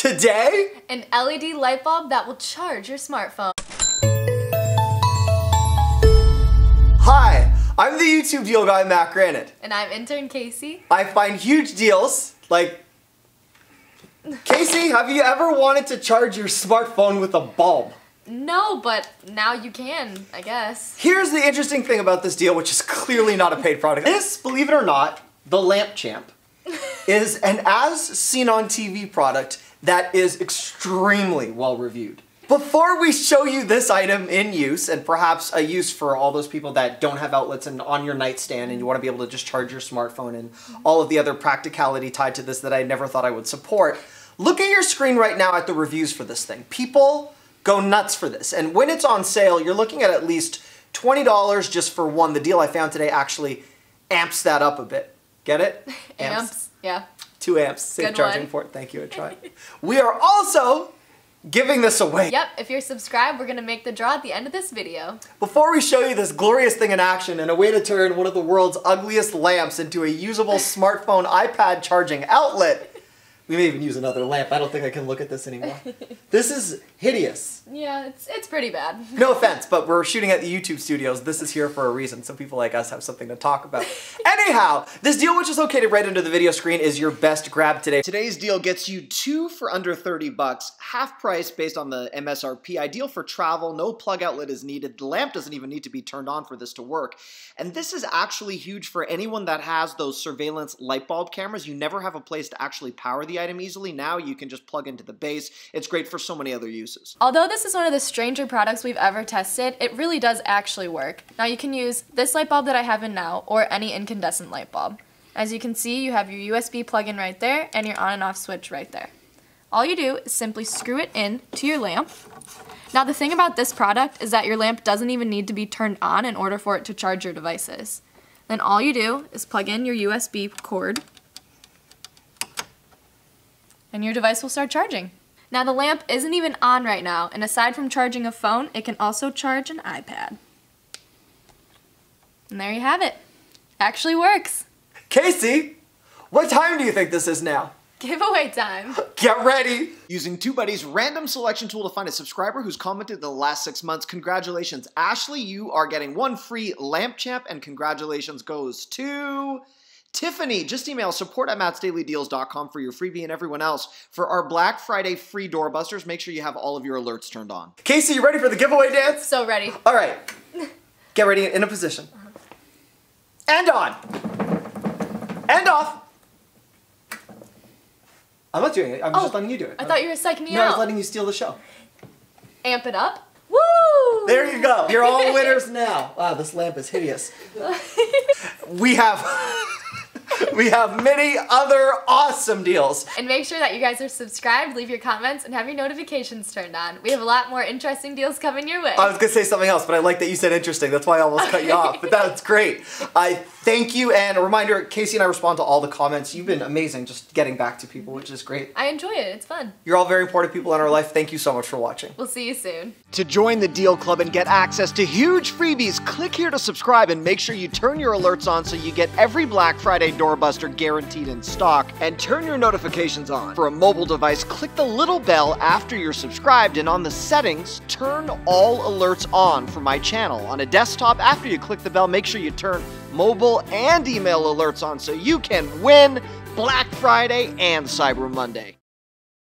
Today? An LED light bulb that will charge your smartphone. Hi, I'm the YouTube deal guy, Matt Granite. And I'm intern Casey. I find huge deals, like... Casey, have you ever wanted to charge your smartphone with a bulb? No, but now you can, I guess. Here's the interesting thing about this deal, which is clearly not a paid product. This, believe it or not, the Lamp Champ, is an as seen on TV product that is extremely well reviewed. Before we show you this item in use, and perhaps a use for all those people that don't have outlets and on your nightstand and you want to be able to just charge your smartphone and all of the other practicality tied to this that I never thought I would support, look at your screen right now at the reviews for this thing. People go nuts for this. And when it's on sale, you're looking at at least $20 just for one. The deal I found today actually amps that up a bit. Get it? Amps. Yeah. Two amps. Safe Good charging one. port. Thank you. I tried. we are also giving this away. Yep, if you're subscribed, we're gonna make the draw at the end of this video. Before we show you this glorious thing in action and a way to turn one of the world's ugliest lamps into a usable smartphone iPad charging outlet, we may even use another lamp. I don't think I can look at this anymore. This is hideous. Yeah, it's it's pretty bad. No offense, but we're shooting at the YouTube studios. This is here for a reason, so people like us have something to talk about. Anyhow, this deal, which is located right under the video screen, is your best grab today. Today's deal gets you two for under 30 bucks, half price based on the MSRP. Ideal for travel, no plug outlet is needed. The lamp doesn't even need to be turned on for this to work. And this is actually huge for anyone that has those surveillance light bulb cameras. You never have a place to actually power the item easily. Now you can just plug into the base. It's great for so many other uses. Although this is one of the stranger products we've ever tested, it really does actually work. Now you can use this light bulb that I have in now, or any incandescent light bulb. As you can see, you have your USB plug-in right there, and your on and off switch right there. All you do is simply screw it in to your lamp. Now the thing about this product is that your lamp doesn't even need to be turned on in order for it to charge your devices. Then all you do is plug in your USB cord, and your device will start charging. Now the lamp isn't even on right now, and aside from charging a phone, it can also charge an iPad. And there you have it. Actually works. Casey, what time do you think this is now? Giveaway time. Get ready! Using TubeBuddy's random selection tool to find a subscriber who's commented in the last six months. Congratulations, Ashley. You are getting one free lamp champ, and congratulations goes to Tiffany. Just email support at mattsdailydeals.com for your freebie and everyone else. For our Black Friday free doorbusters, make sure you have all of your alerts turned on. Casey, you ready for the giveaway dance? So ready. All right. Get ready in a position. And on. And off. I'm not doing it. I'm Oh, just letting you do it. I thought you were psyching me No, I was letting you steal the show. Amp it up. Woo! There you go. You're all winners now. Wow, this lamp is hideous. we have we have many other awesome deals. And make sure that you guys are subscribed, leave your comments, and have your notifications turned on. We have a lot more interesting deals coming your way. I was gonna say something else, but I like that you said interesting. That's why I almost cut you off. But that's great. I thank you, and a reminder: Casey and I respond to all the comments. You've been amazing, just getting back to people, which is great. I enjoy it. It's fun. You're all very important people in our life. Thank you so much for watching. We'll see you soon. To join the Deal Club and get access to huge freebies, click here to subscribe and make sure you turn your alerts on so you get every Black Friday doorbuster guaranteed in stock and turn your notifications on. For a mobile device, click the little bell after you're subscribed and on the settings, turn all alerts on for my channel. On a desktop, after you click the bell, make sure you turn mobile and email alerts on so you can win Black Friday and Cyber Monday.